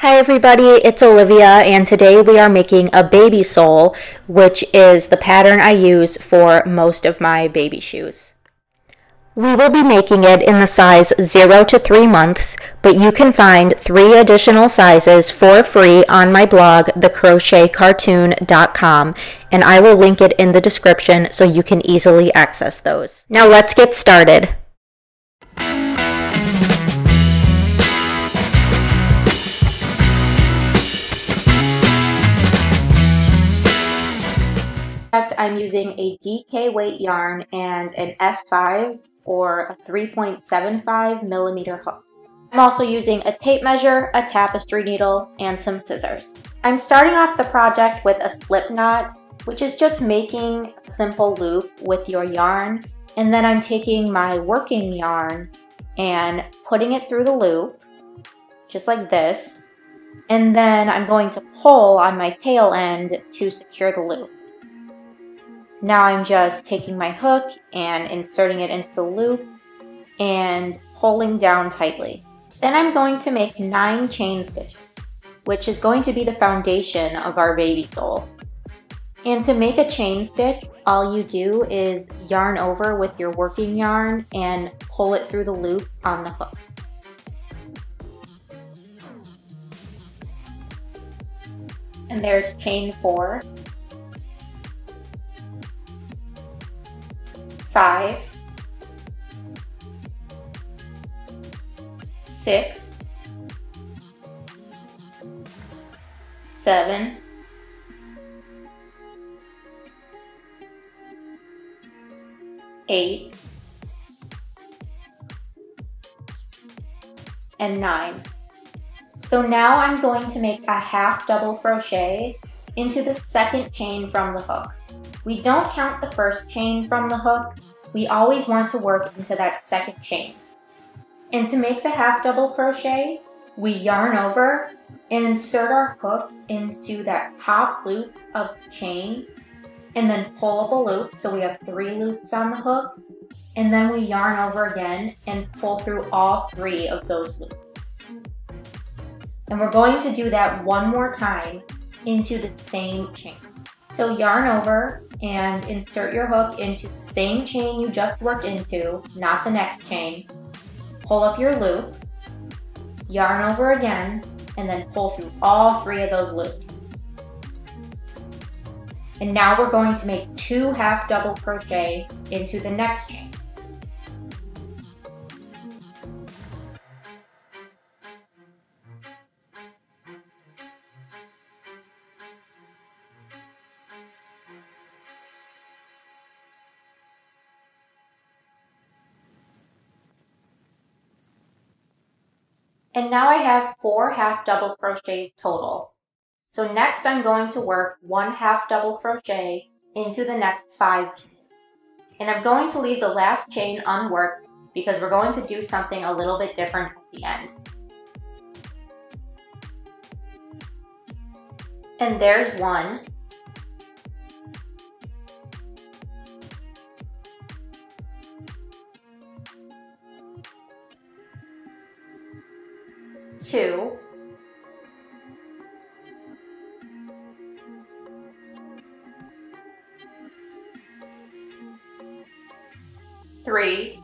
Hi everybody, it's Olivia and today we are making a baby sole, which is the pattern I use for most of my baby shoes. We will be making it in the size 0 to 3 months, but you can find three additional sizes for free on my blog, thecrochetcartoon.com, and I will link it in the description so you can easily access those. Now let's get started. I'm using a DK weight yarn and an F5 or a 3.75 millimeter hook. I'm also using a tape measure, a tapestry needle, and some scissors. I'm starting off the project with a slip knot, which is just making a simple loop with your yarn. And then I'm taking my working yarn and putting it through the loop, just like this. And then I'm going to pull on my tail end to secure the loop. Now I'm just taking my hook and inserting it into the loop and pulling down tightly. Then I'm going to make nine chain stitches, which is going to be the foundation of our baby sole. And to make a chain stitch, all you do is yarn over with your working yarn and pull it through the loop on the hook. And there's chain four. Five, six, seven, eight, and nine. So now I'm going to make a half double crochet into the second chain from the hook. We don't count the first chain from the hook. We always want to work into that second chain. And to make the half double crochet, we yarn over and insert our hook into that top loop of chain and then pull up a loop. So we have three loops on the hook and then we yarn over again and pull through all three of those loops. And we're going to do that one more time into the same chain. So yarn over and insert your hook into the same chain you just worked into, not the next chain. Pull up your loop, yarn over again, and then pull through all three of those loops. And now we're going to make two half double crochet into the next chain. And now I have four half double crochets total. So next I'm going to work one half double crochet into the next five. And I'm going to leave the last chain unworked because we're going to do something a little bit different at the end. And there's one. Two, three,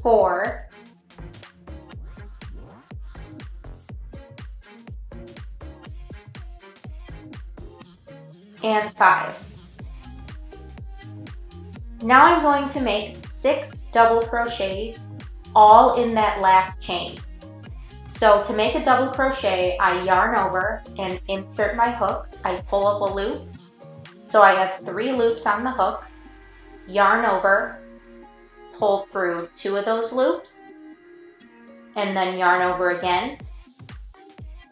four, and five. Now I'm going to make six double crochets all in that last chain. So to make a double crochet, I yarn over and insert my hook. I pull up a loop. So I have three loops on the hook, yarn over, pull through two of those loops, and then yarn over again,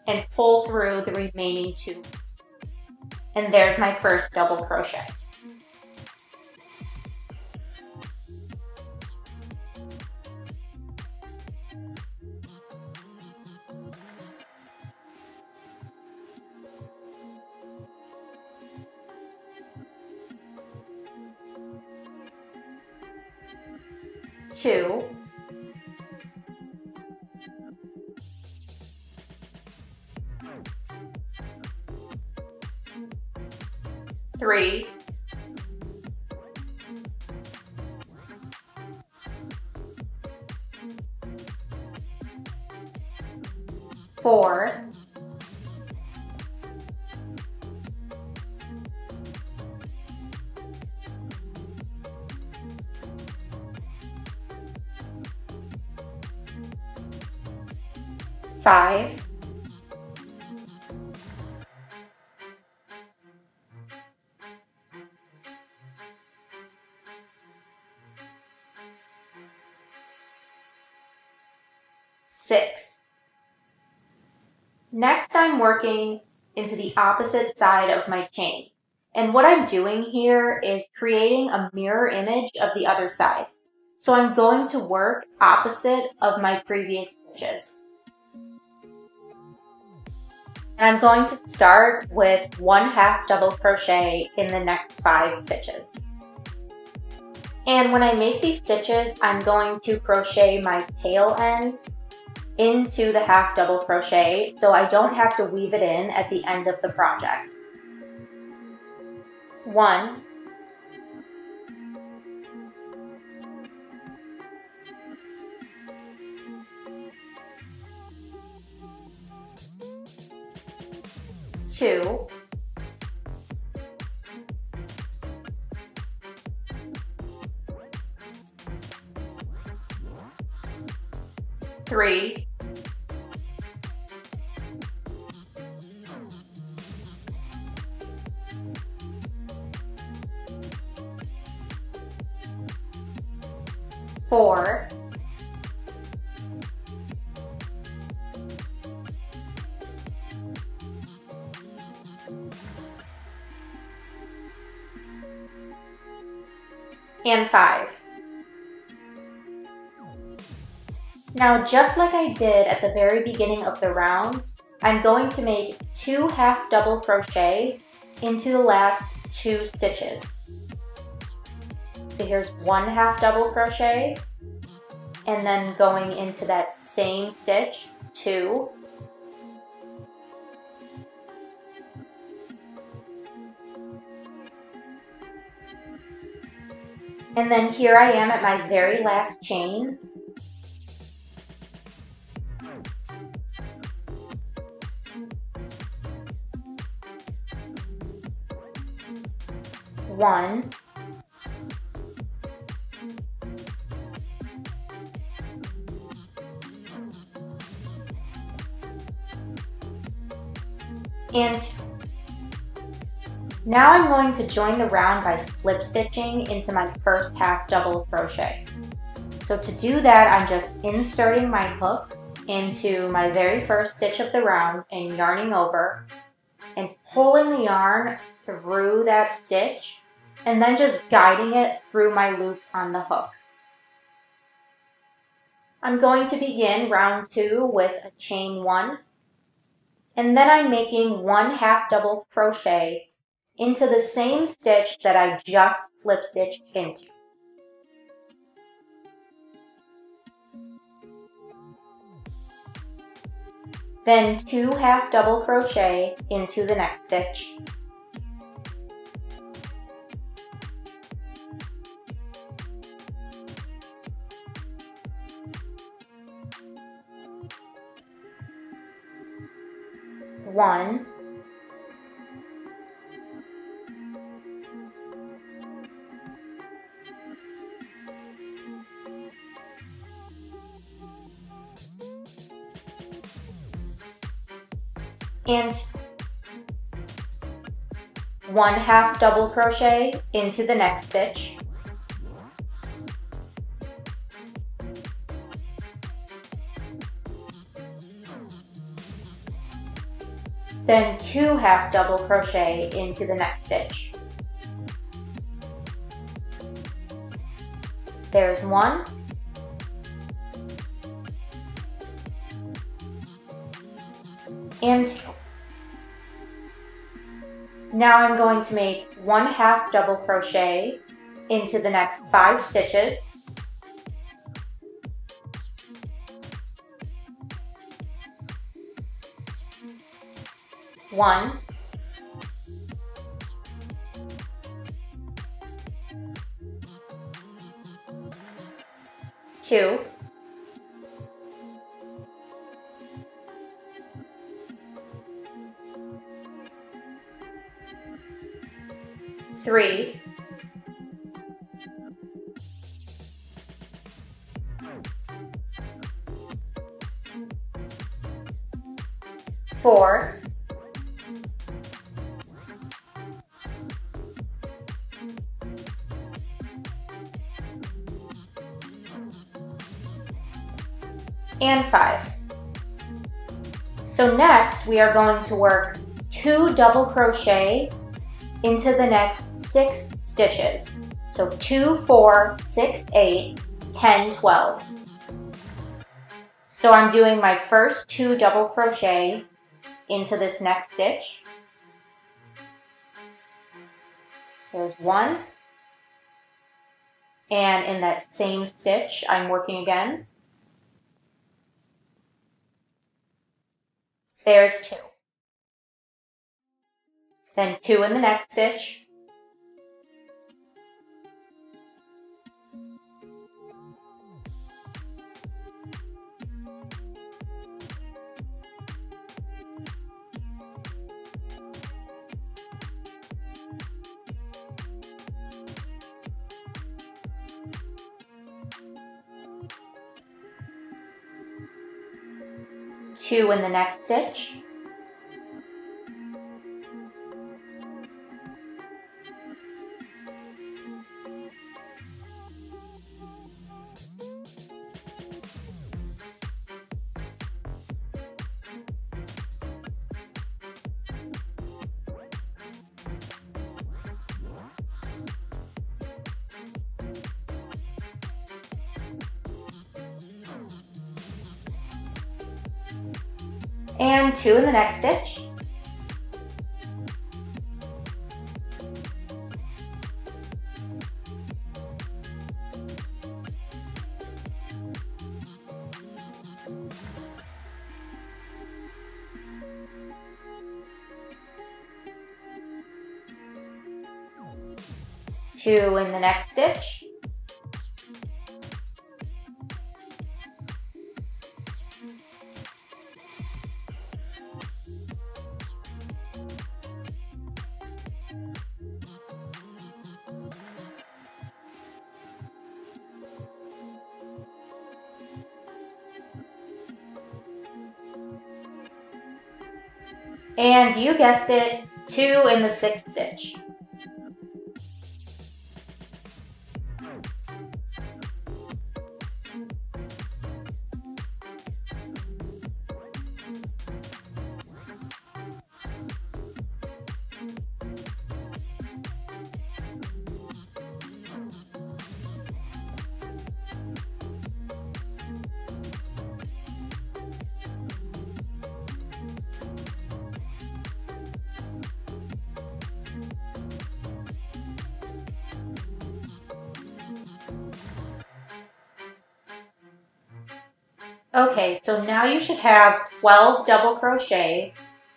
and pull through the remaining two. And there's my first double crochet. Five, six. Next, I'm working into the opposite side of my chain. And what I'm doing here is creating a mirror image of the other side. So I'm going to work opposite of my previous stitches. And I'm going to start with one half double crochet in the next five stitches. And when I make these stitches, I'm going to crochet my tail end into the half double crochet so I don't have to weave it in at the end of the project. One, two, three, four, and five. Now, just like I did at the very beginning of the round, I'm going to make two half double crochet into the last two stitches. So here's one half double crochet and then going into that same stitch, two, And then here I am at my very last chain. One, and now I'm going to join the round by slip stitching into my first half double crochet. So to do that, I'm just inserting my hook into my very first stitch of the round and yarning over and pulling the yarn through that stitch and then just guiding it through my loop on the hook. I'm going to begin round two with a chain one and then I'm making one half double crochet into the same stitch that I just slip stitched into. Then two half double crochet into the next stitch. one, and one half double crochet into the next stitch then two half double crochet into the next stitch. There's one, and. Now I'm going to make one half double crochet into the next five stitches. One, two, we are going to work two double crochet into the next six stitches. So two, four, six, eight, 10, 12. So I'm doing my first two double crochet into this next stitch. There's one. And in that same stitch, I'm working again. There's two. Then two in the next stitch. Two in the next stitch. And two in the next stitch. Two in the next stitch. And you guessed it, two in the sixth stitch. Okay, so now you should have 12 double crochet,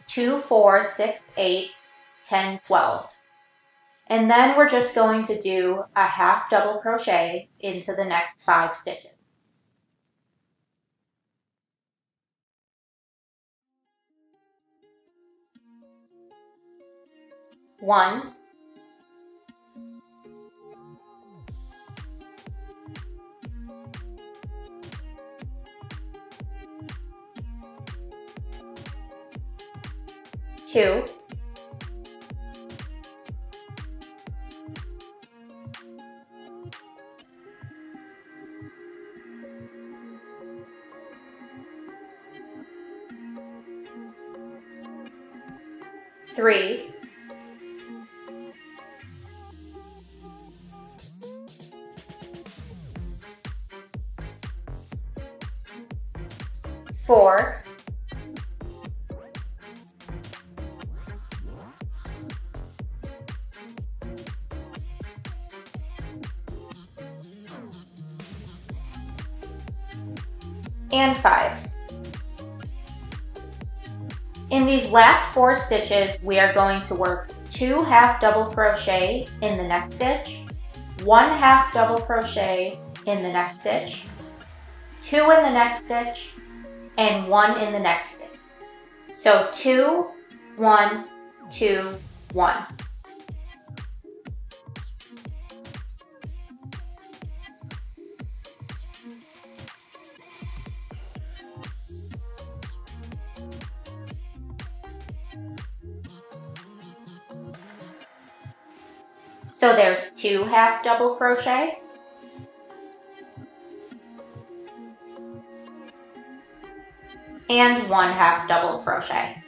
2, 4, 6, 8, 10, 12. And then we're just going to do a half double crochet into the next five stitches. One, two, three, four, and five. In these last four stitches, we are going to work two half double crochet in the next stitch, one half double crochet in the next stitch, two in the next stitch, and one in the next stitch. So two, one, two, one. So there's two half double crochet. And one half double crochet.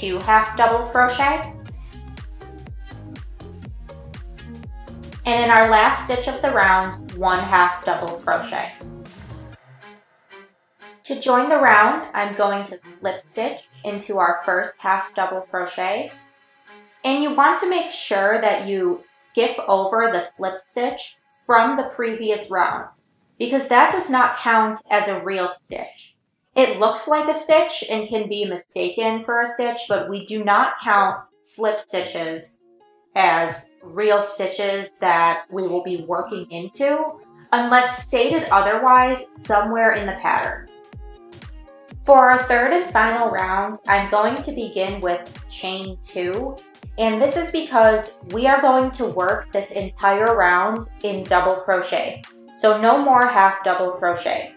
Two half double crochet. And in our last stitch of the round, one half double crochet. To join the round, I'm going to slip stitch into our first half double crochet. And you want to make sure that you skip over the slip stitch from the previous round because that does not count as a real stitch. It looks like a stitch and can be mistaken for a stitch, but we do not count slip stitches as real stitches that we will be working into unless stated otherwise somewhere in the pattern. For our third and final round, I'm going to begin with chain two, and this is because we are going to work this entire round in double crochet. So no more half double crochet.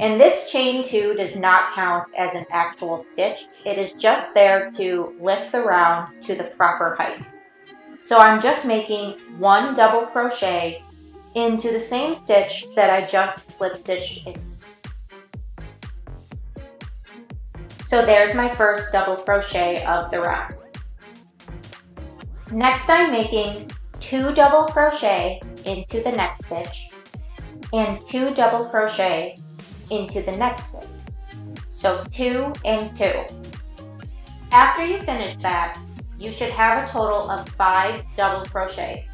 And this chain two does not count as an actual stitch. It is just there to lift the round to the proper height. So I'm just making one double crochet into the same stitch that I just slip stitched in. So there's my first double crochet of the round. Next I'm making two double crochet into the next stitch and two double crochet into the next stitch. So two and two. After you finish that, you should have a total of five double crochets.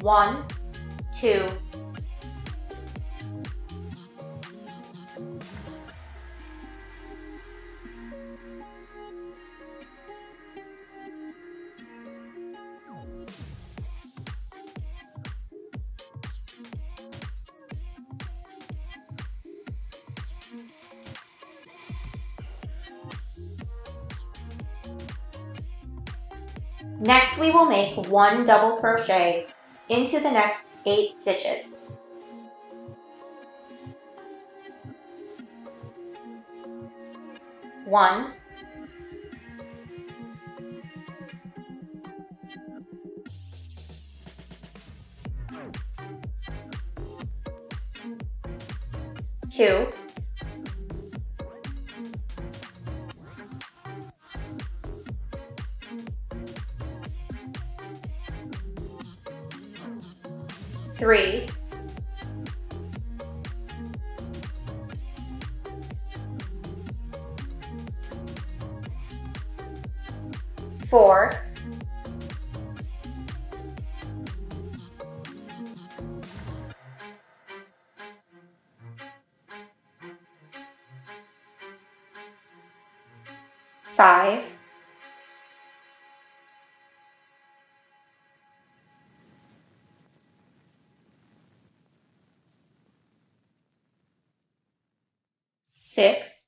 One, two, Next, we will make one double crochet into the next eight stitches. One, two, five, six,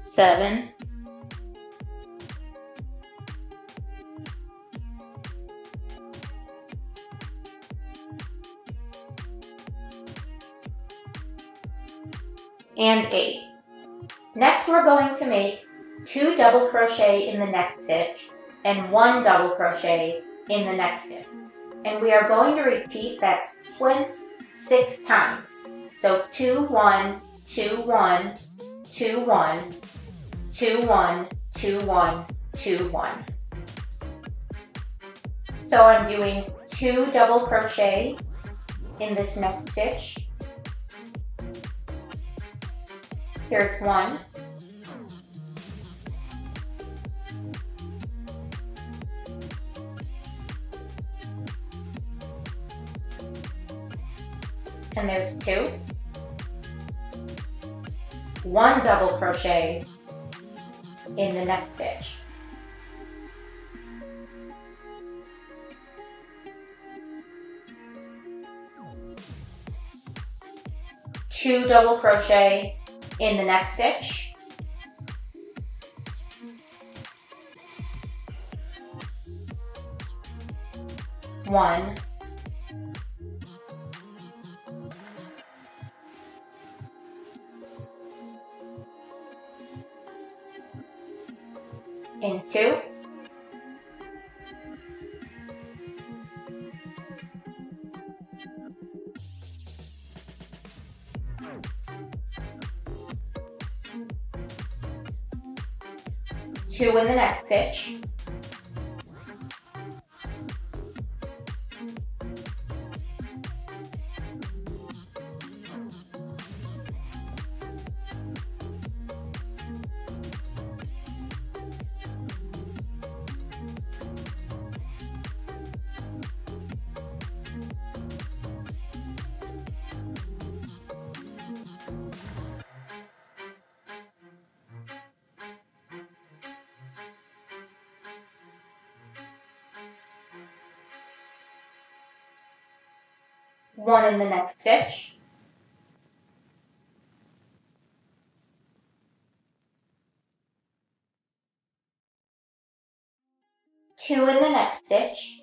seven, We're going to make two double crochet in the next stitch and one double crochet in the next stitch. And we are going to repeat that sequence six times. So two, one, two, one, two, one, two, one, two, one, two, one. So I'm doing two double crochet in this next stitch. Here's one. And there's two. One double crochet in the next stitch. two double crochet in the next stitch. One, in two, two in the next stitch. One in the next stitch. Two in the next stitch.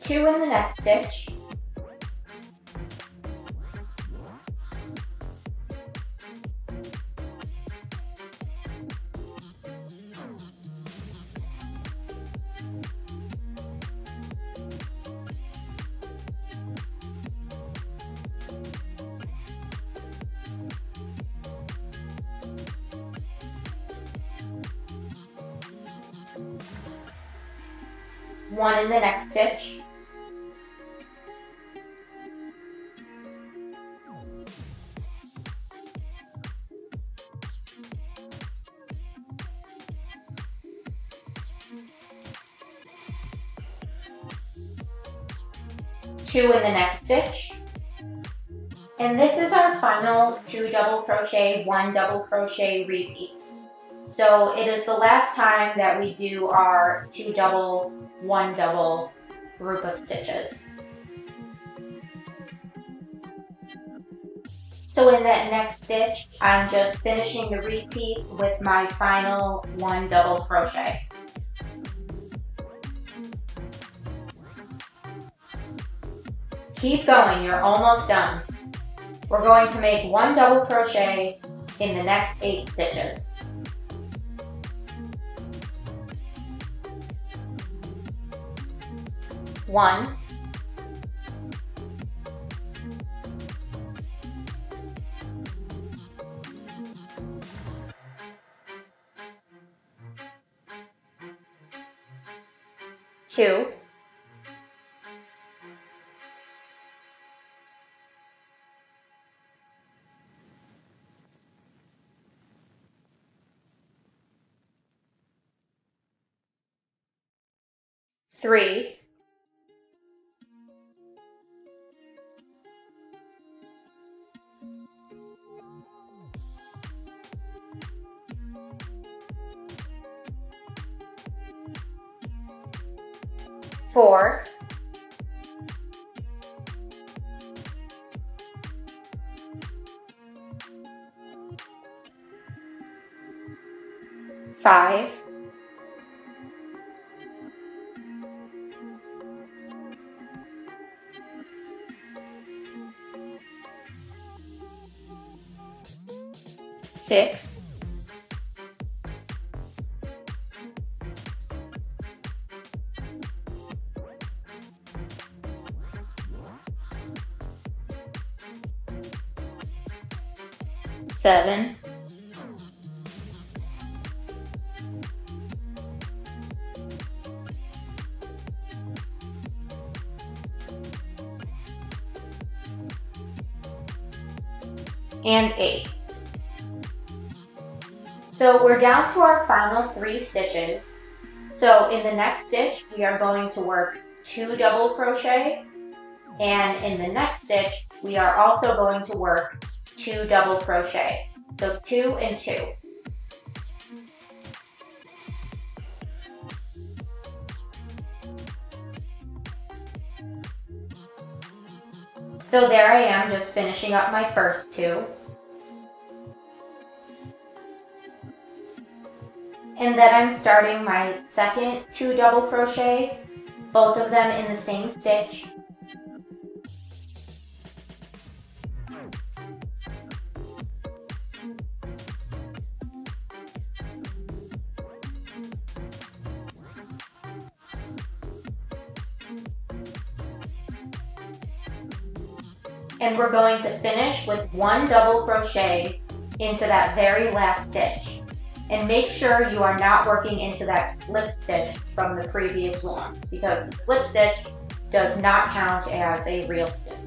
Two in the next stitch. one in the next crochet, one double crochet repeat. So it is the last time that we do our two double, one double group of stitches. So in that next stitch, I'm just finishing the repeat with my final one double crochet. Keep going, you're almost done. We're going to make one double crochet in the next eight stitches. one, two, three, seven, and eight. So we're down to our final three stitches. So in the next stitch, we are going to work two double crochet. And in the next stitch, we are also going to work two double crochet. So two and two. So there I am just finishing up my first two. And then I'm starting my second two double crochet, both of them in the same stitch. And we're going to finish with one double crochet into that very last stitch. And make sure you are not working into that slip stitch from the previous one because the slip stitch does not count as a real stitch.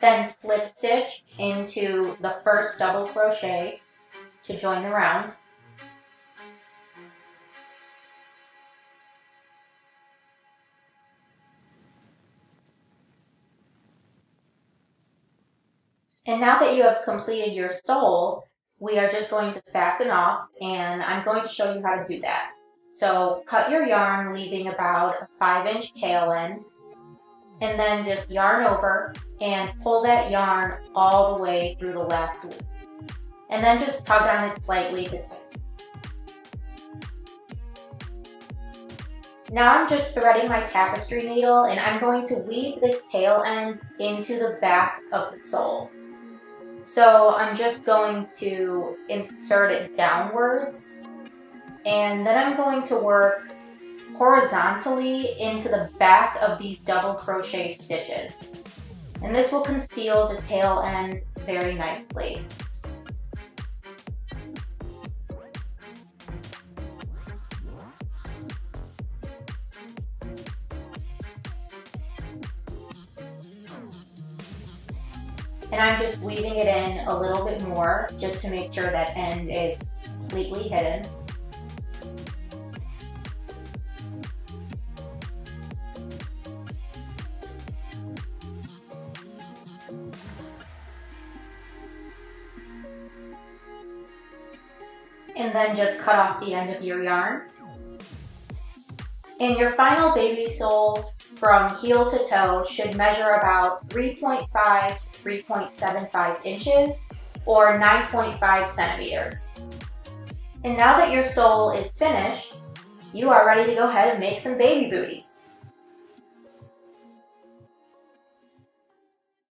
Then slip stitch into the first double crochet to join the round. And now that you have completed your sole, we are just going to fasten off and I'm going to show you how to do that. So cut your yarn leaving about a 5 inch tail end and then just yarn over and pull that yarn all the way through the last loop. And then just tug on it slightly to tighten. Now I'm just threading my tapestry needle and I'm going to weave this tail end into the back of the sole. So I'm just going to insert it downwards and then I'm going to work horizontally into the back of these double crochet stitches. And this will conceal the tail end very nicely. And I'm just weaving it in a little bit more just to make sure that end is completely hidden. And then just cut off the end of your yarn. And your final baby sole from heel to toe should measure about 3.5 3.75 inches or 9.5 centimeters. And now that your sole is finished, you are ready to go ahead and make some baby booties.